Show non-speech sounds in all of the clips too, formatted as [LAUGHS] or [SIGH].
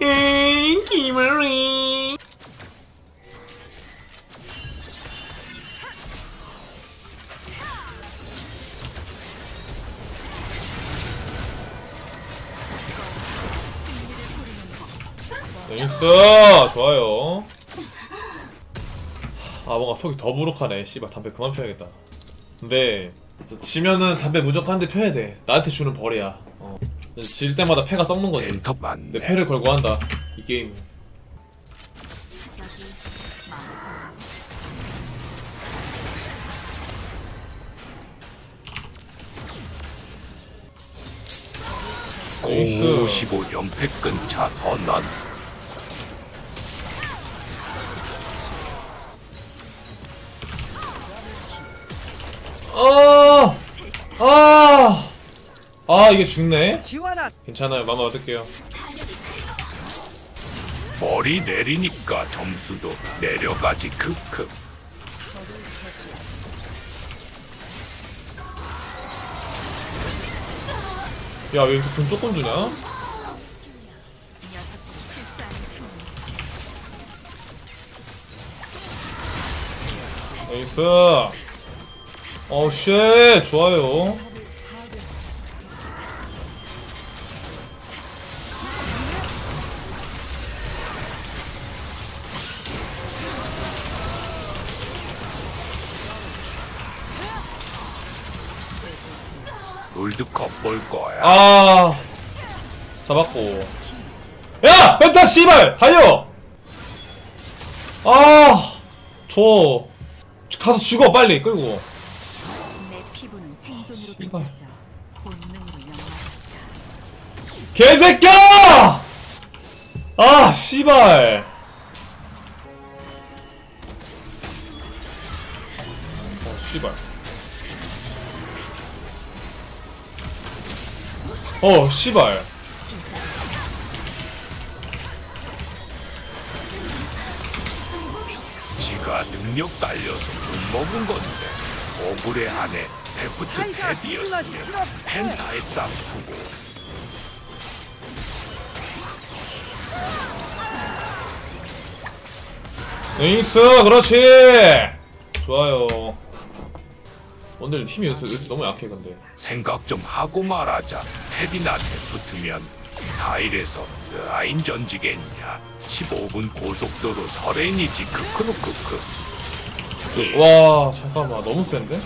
에이 김을리 nice! 좋아요. 아 뭔가 속이 더부룩하네. 씨발 담배 그만 피워야겠다. 근데 지면은 담배 무조건 한 대 펴야 돼. 나한테 주는 벌이야. 어. 질 때마다 패가 썩는 거지 내. 패를 걸고 한다 이 게임 나이스 55연패 끈차 선언. 아 이게 죽네? 괜찮아요 마마 얻을게요 머리 내리니까 점수도 내려가지 크크. 야왜 이렇게 돈 조금 주냐? nice 어쉣 좋아요 아. 잡았고. 야! 펜타 씨발! 달려! 아줘. 가서 죽어 빨리. 끌고. 내 피부는 생존으로 씨발. 비춰져 본능으로 영원하다. 개새끼야! 아 씨발. 어 씨발 어 씨발. 지가 능력 달려서 못 먹은 건데 오브레 안에 데프트 실업 펜타에 짱수고. 에이스 그렇지! 좋아요. 오늘 힘이 너무 약해 근데. 생각 좀 하고 말하자. 테디나한테 붙으면 다일에서 라인 전지겠냐. 15분 고속도로 설엔이지 크크루크크. 와 잠깐만 너무 센데?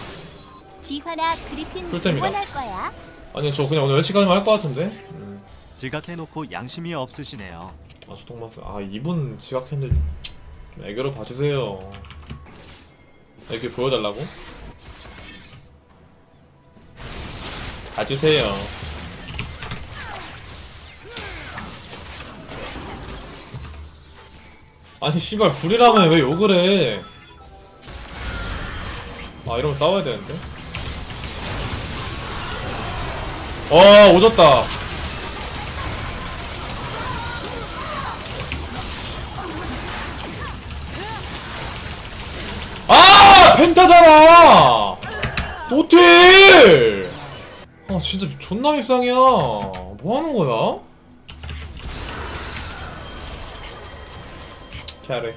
지화나 그리핀 풀템이다. 응원할 거야. 아니 저 그냥 오늘 열시까지만 할 것 같은데? 음. 지각해놓고 양심이 없으시네요. 아 소통마스 아 이분 지각했는데 좀 애교로 봐주세요 이렇게 보여달라고? 봐주세요 아니 씨발 불이라면 왜 욕을 해? 아 이러면 싸워야 되는데? 어 오졌다 아 펜타잖아 노틸 아 진짜 존나 밉상이야 뭐 하는 거야? 캐래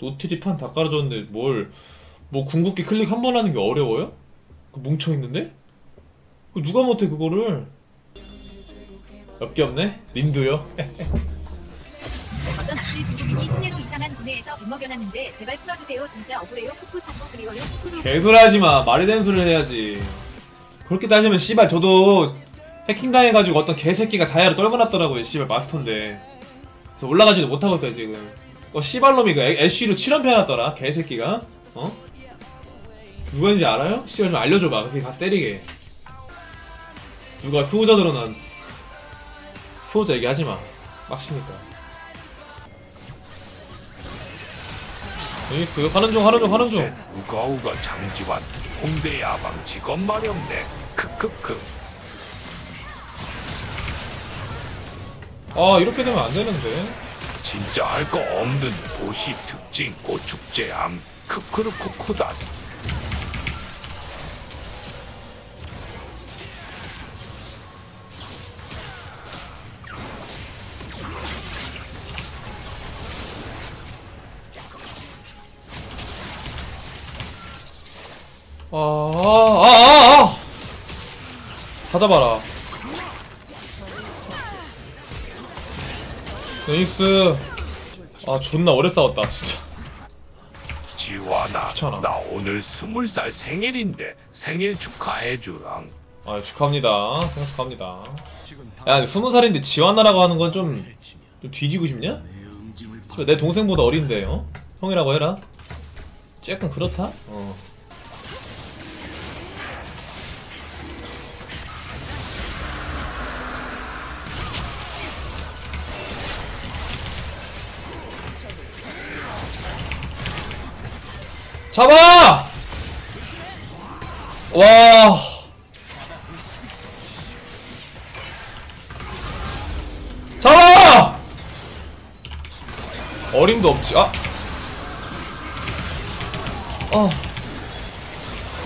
노틸이 판다 깔아줬는데 뭘 뭐 궁극기 클릭 한 번 하는 게 어려워요? 그 뭉쳐있는데? 그 누가 못해 그거를 몇개 없네? 닌두요? 어떤 악질 중국인이 실례로 이상한 구매해서 못 먹여놨는데 제발 풀어주세요. 진짜 억울해요. 쿠쿠 탐구 그리워요. 쿠쿠루. 개소리 하지마 말이 되는 소리를 해야지 그렇게 따지면 씨발 저도 해킹당해가지고 어떤 개새끼가 다이아를 떨궈놨더라고요 씨발 마스터인데 그래서 올라가지도 못하고 있어요 지금 어 씨발놈이 그 애- 애쉬로 7연패 해놨더라 개새끼가 어? 누구인지 알아요? 씨발 좀 알려줘봐 그래서 가서 때리게 누가 수호자 드러난 수호자 얘기하지마 빡치니까 에이스 하는 중 하는 중 하는 중 우가우가 장지환 홍대 야방 직업 마렵네. 크크크. 아 이렇게 되면 안 되는데. 진짜 할 거 없는 도시 특징 고축제암 크크르코코다스. 아아아아아! 다 아, 잡아라. 아! nice. 아, 존나 오래 싸웠다, 진짜. 지환아, 귀찮아. 나 오늘 스물 살 생일인데 생일 축하해주랑. 아, 축하합니다. 생일 축하합니다. 야, 스무 살인데 지원하라고 하는 건 좀, 좀 뒤지고 싶냐? 내 동생보다 어린데, 어? 형이라고 해라. 조금 그렇다? 어. 잡아! 와. 잡아! 어림도 없지. 아. 어.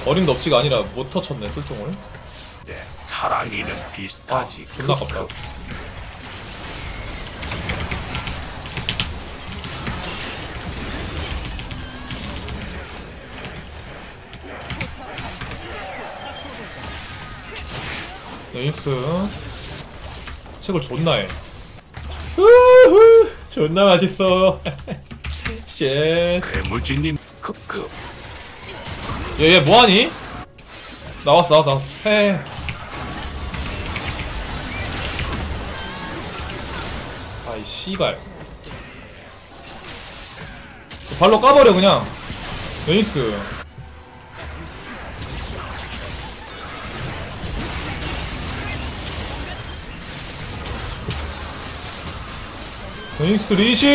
어림도 없지가 아니라 못 터쳤네, 뿔통을. 네, 사랑이는 아, 비슷하지. 존나 아깝다. nice. 책을 존나 해. 우후, 존나 맛있어. [LAUGHS] shit. 괴물지님 크크. 얘, 얘 뭐하니? 나왔어, 나. 해. 아이, 씨발. 발로 까버려, 그냥. nice. nice 리신!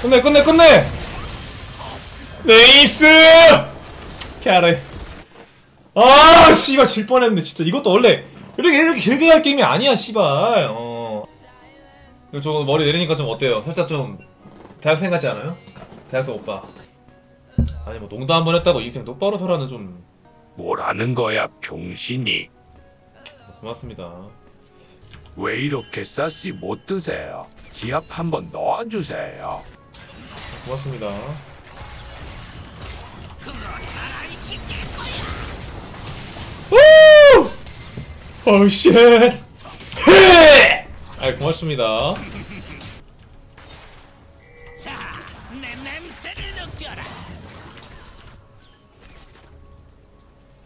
끝내 끝내 끝내! nice! 캐래. 아 씨발 질 뻔했네 진짜. 이것도 원래 이렇게 이렇게 길게 갈 게임이 아니야 씨발. 어 저 머리 내리니까 좀 어때요 살짝 좀 대학생 같지 않아요? 대학생 오빠 아니 뭐 농담 한 번 했다고 인생 똑바로 살아는 좀 뭐라는 거야, 병신이. 고맙습니다 왜 이렇게 싸시 못 드세요? 기합 한번 넣어주세요. 고맙습니다 우! 어우 shit 헤! 아이 고맙습니다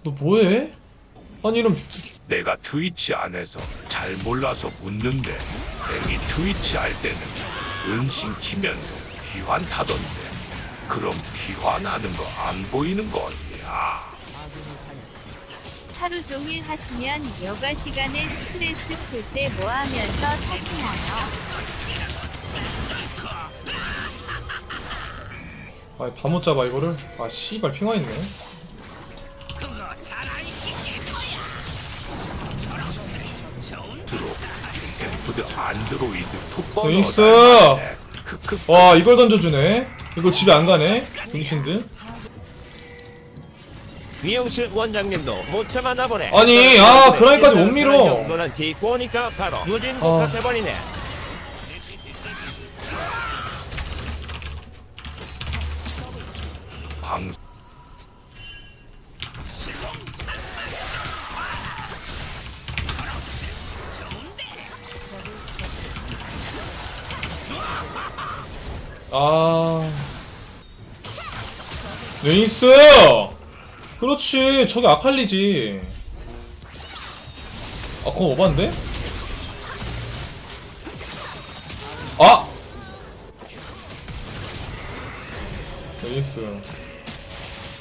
너 뭐해? 아니 이런 내가 트위치 안 해서 잘 몰라서 묻는데 땡이 트위치 할 때는 은신 키면서 귀환 타던데 그럼 귀환하는 거 안 보이는 거 어디야? 하루 종일 하시면 여가 시간에 스트레스 풀 때 뭐 하면서 사시나요? 아이 다못 잡아 이거를? 아 씨발 핑화 있네. 안드로이드 크크 와 이걸 던져주네. 이거 집에 안 가네? 분신들 미용실 원장님도 못 참아나 보네. 아니, 아, 그라인까지 못 밀어. 너는 뒤꼬니까 바로 유진 아. 복합해버리네. 방 아 레이스 그렇지 저게 아칼리지 아 그건 오반데? 아! 레이스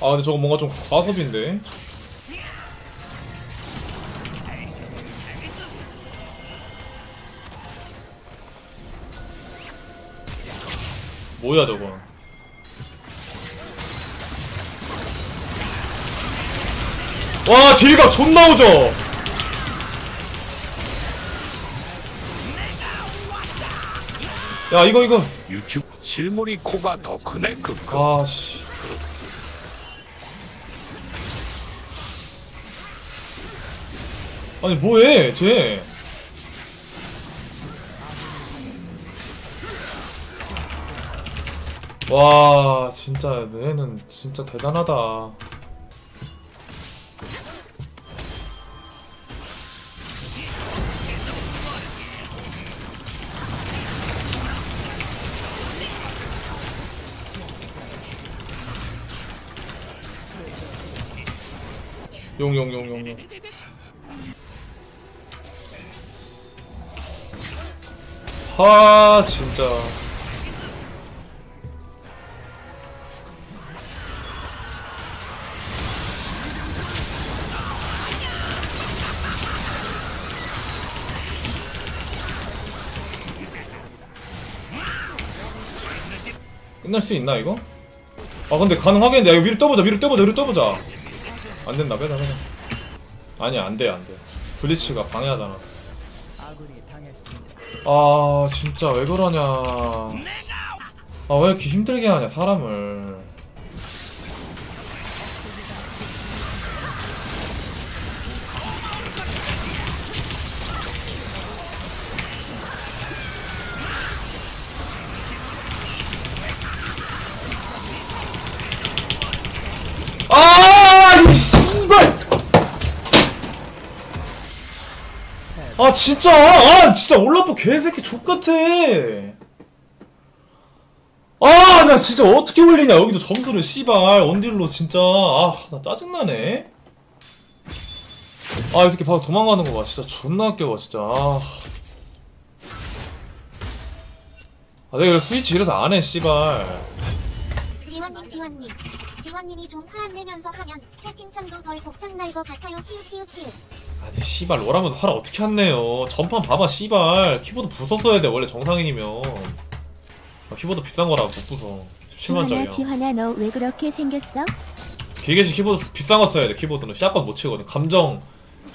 아 근데 저거 뭔가 좀 과섭인데 뭐야 저거 와 딜각 존나 오죠? 야 이거 이거. 유튜브 실물이 코가 더 크네 크크 아씨. 아니 뭐해 쟤? 와 진짜 얘는 진짜 대단하다 용용용용용. 하 진짜. 끝날 수 있나 이거? 아 근데 가능하겠는데? 야, 이거 위로 떠보자 위로 떠보자 위로 떠보자 안 된다 빼자 빼자 아니야 안돼 안돼. 블리츠가 방해하잖아. 아 진짜 왜 그러냐. 아 왜 이렇게 힘들게 하냐 사람을 아, 진짜! 아, 진짜 올라프 개새끼 족같아! 아, 나 진짜 어떻게 올리냐, 여기도 점수를, 씨발. 원딜로, 진짜. 아, 나 짜증나네. 아, 이 새끼 바로 도망가는 거 봐. 진짜 존나 아껴워, 진짜. 아, 아 내가 스위치 이래서 안 해, 씨발. 지원님 지원님 지원님이 좀 화안 내면서 하면 채팅창도 덜 곱창 날것 같아요 키우 키우 키우 아니 씨발 롤 하면서 화를 어떻게 안 내요? 전판 봐봐 씨발. 키보드 부쉈어야 돼 원래 정상인이면. 아, 키보드 비싼 거라 못 부숴. 17만짜리야. 지환아 너 왜 그렇게 생겼어? 기계식 키보드 비싼 거 써야 돼 키보드는. shotgun 못 치거든. 감정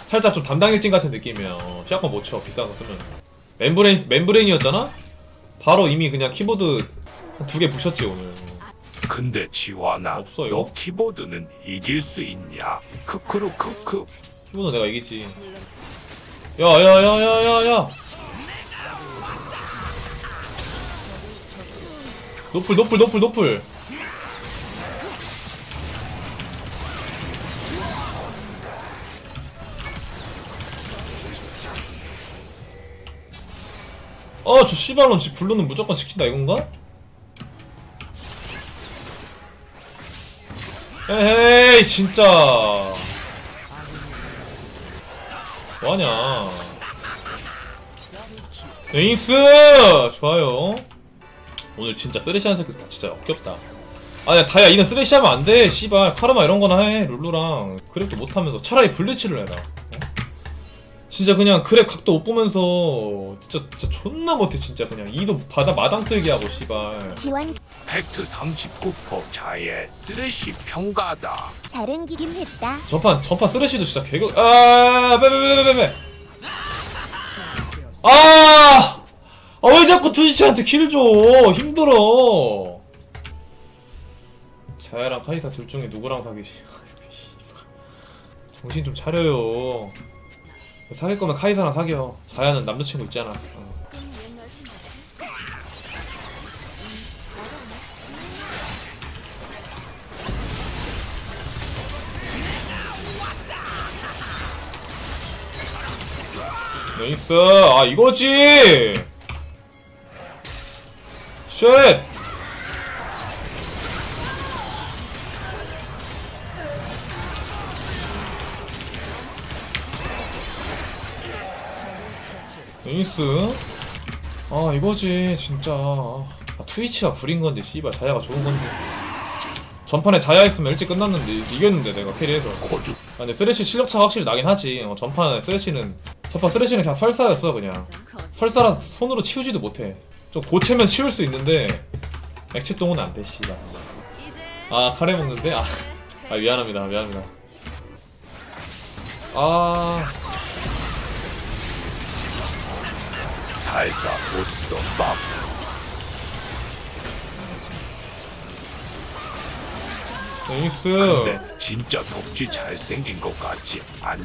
살짝 좀 담당 일진 같은 느낌이야. 어, shotgun 못쳐 비싼 거 쓰면 membrane membrane이었잖아? 바로 이미 그냥 키보드 두 개 부셨지 오늘. 근데 지환아 없어요. 너 키보드는 이길 수 있냐? 크크루 크크 키보드 내가 이기지. 야야야야야야. 노플 노플 노플 노플. 어 저 씨발놈 지 블루는 무조건 지킨다 이건가? 에헤이 진짜 뭐하냐? 에이스! 좋아요. 오늘 진짜 쓰레쉬하는 새끼 다 진짜 역겹다. 아야 다야 이는 쓰레쉬하면 안돼 씨발. 카르마 이런거나 해 룰루랑. 그랩도 못하면서 차라리 블리치를 해라. 어? 진짜 그냥 그랩 각도 못 보면서 진짜 진짜 존나 못해 진짜 그냥 이도 바다 마당 쓸기 하고 씨발 지원 팩트 39% 차의 쓰레쉬 평가다 잘은 기긴 했다 전판 전판 쓰레쉬도 진짜 개그 아 빼빼빼빼빼 아! 아, 왜 자꾸 트위치한테 kill 줘? 힘들어. 자야랑 카이사 둘 중에 누구랑 사귀지? [LAUGHS] 정신 좀 차려요. 사귈 거면 카이사랑 사겨. 자야는 남자친구 있잖아. 어. nice 아 이거지 shit nice 아 이거지 진짜 아, 트위치가 구린 건데 씨발 자야가 좋은 건데 전판에 자야 있으면 일찍 끝났는데 이겼는데 내가 carry해서 코주 아, 근데 쓰레쉬 실력차가 확실히 나긴 하지. 어, 전판 쓰레쉬는 전판 쓰레쉬는 그냥 설사였어 그냥. 설사라 손으로 치우지도 못해. 좀 고체면 치울 수 있는데 액체 똥은 안 돼, 씨발. 아 카레 먹는데 아, 아 미안합니다, 미안합니다. 아 살사 못써 막. nice. 근데 진짜 덕지 잘생긴 것 같지 않냐?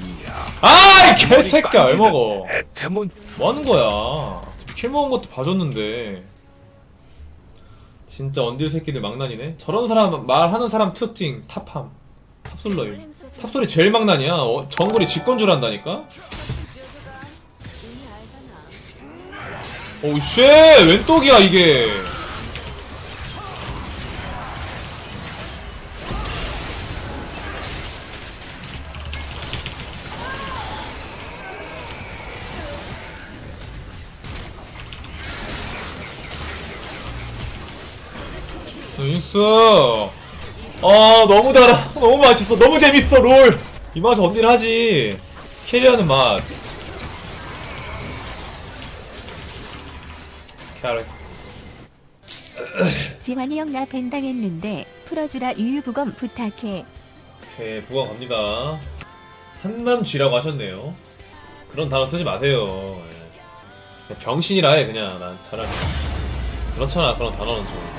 아이 개새끼야 왜 먹어. 애템은 뭐 하는 거야? kill 먹은 것도 봐줬는데. 진짜 원딜 새끼들 망난이네? 저런 사람 말하는 사람 특징 top함. top솔러임. top솔이 제일 망난이야. 어, 정글이 직권줄 한다니까 oh shit! 웬떡이야 이게. nice 아 너무 달아. 너무 맛있어. 너무 재밌어 롤 이 맛에 원딜 하지. carry하는 맛 carry 지환이 형 나 ban당했는데 풀어주라 유유부검 부탁해. 오케이 부검 갑니다. 한남쥐라고 하셨네요. 그런 단어 쓰지 마세요. 예. 그냥 병신이라 해 그냥. 난 차라리. 그렇잖아 그런 단어는 좀.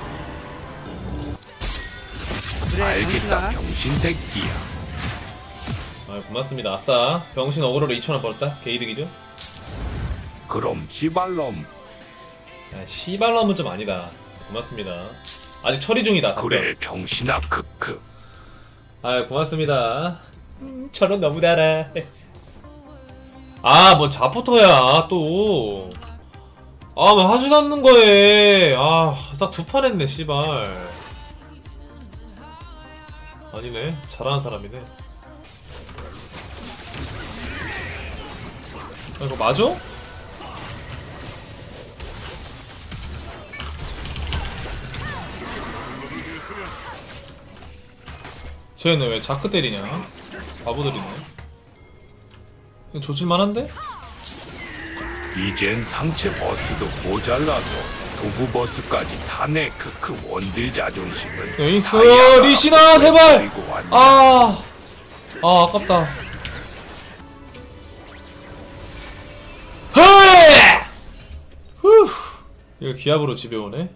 알겠다 병신 새끼야. 아, 고맙습니다. 아싸. 병신 어그로로 2천원 벌었다? 개이득이죠? 그럼 씨발놈 아, 씨발놈은 좀 아니다. 고맙습니다. 아직 처리 중이다. 그래 병신아 크크. 아 고맙습니다. 음, 저런 너무 달아 아뭐 자포터야 또 아뭐 하지도 않는 거에. 아딱 두 판 했네 씨발. 아니네 잘하는 사람이네. 아, 이거 맞아? 쟤는 왜 자크 때리냐? 바보들이네. 조질만한데? 이젠 상체 버스도 모자라서 도구 버스까지 타네 크크 원딜 자존심은! 다이아가 리시나, 제발! 왔냐. 아, 아 아깝다. 헤! 후! 이거 기압으로 집에 오네.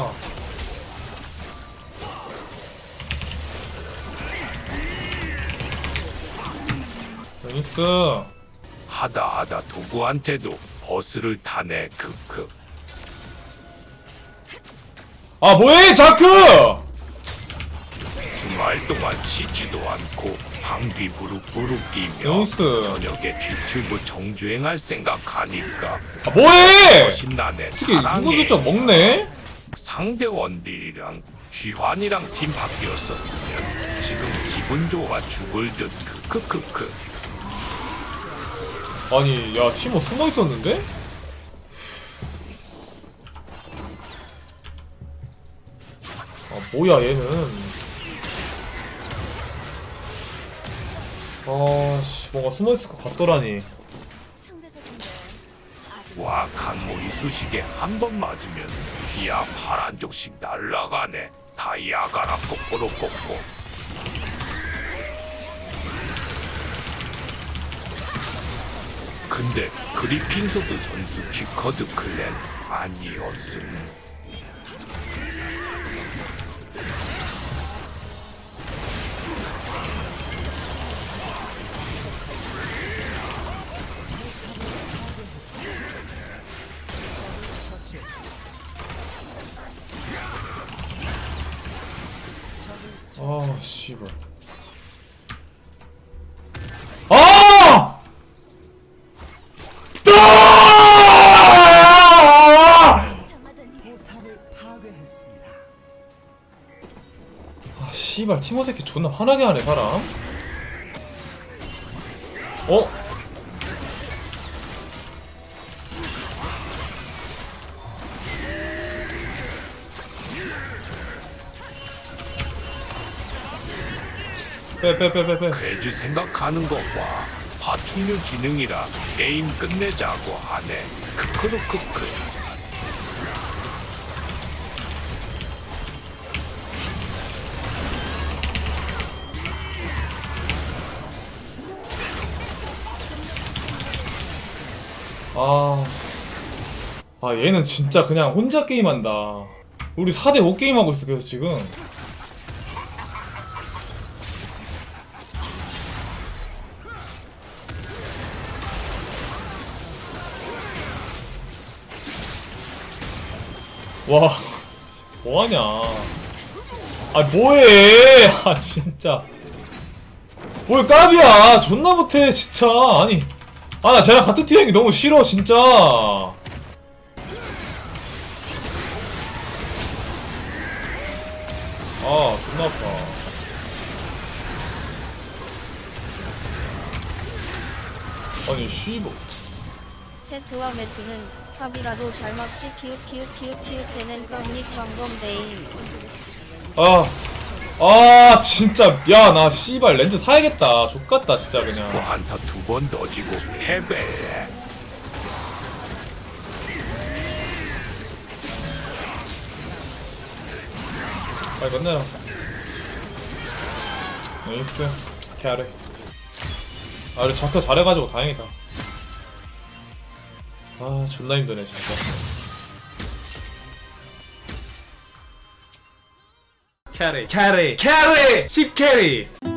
아. nice. 하다 하다 도구한테도 버스를 타네 크크. 아 뭐해 자크! 주말 동안 쉬지도 않고 방귀 부룩부룩 뛰며 nice. 저녁에 쥐튜브 정주행할 생각하니까 아 뭐해! 더 신나네 사랑해 인구수적 먹네? 상대 원딜이랑 쥐환이랑 팀 바뀌었었으면 지금 기분 좋아 죽을 듯. 크크크크 아니 야 티모 숨어 있었는데? 아 뭐야 얘는. 아씨 뭔가 숨어 있을 것 같더라니. 와 강모 이쑤시개 한번 맞으면 쥐야 파란 쪽씩 날라가네. 다이아가라 꼬꼬로 꼬꼬 근데 그리핀소드 선수 쥐커드 클랜 아니었음 씨발 아! 아! 아 씨발 티모 새끼 존나 화나게 하네 사람 어? 빼빼빼빼빼. 돼지 생각하는 것과 파충류 지능이라 게임 끝내자고 하네. 크크르크크. 아... 아 얘는 진짜 그냥 혼자 게임한다. 우리 4대5 게임하고 있어 그래서 지금. 와, 뭐하냐. 아, 뭐해. [LAUGHS] 아, 진짜. 뭘 까비야. 존나 못해, 진짜. 아니. 아, 나 쟤랑 같은 팀이 너무 싫어, 진짜. 아, 존나 아파. 아니, 씨발. 세트와 매트는 합이라도 잘 맞지 키읔 키읔 키읔 키읔 되는 떡잎 경검대임 아, 아, 진짜. 야, 나 씨발 렌즈 사야겠다. 족같다, 진짜 그냥. 뭐 한타 두번 넣어지고 패배. 빨리 건너요. nice. carry. 아, 우리 자크 잘해가지고 다행이다. 아, 존나 힘드네, 진짜. carry, carry, carry! 10carry!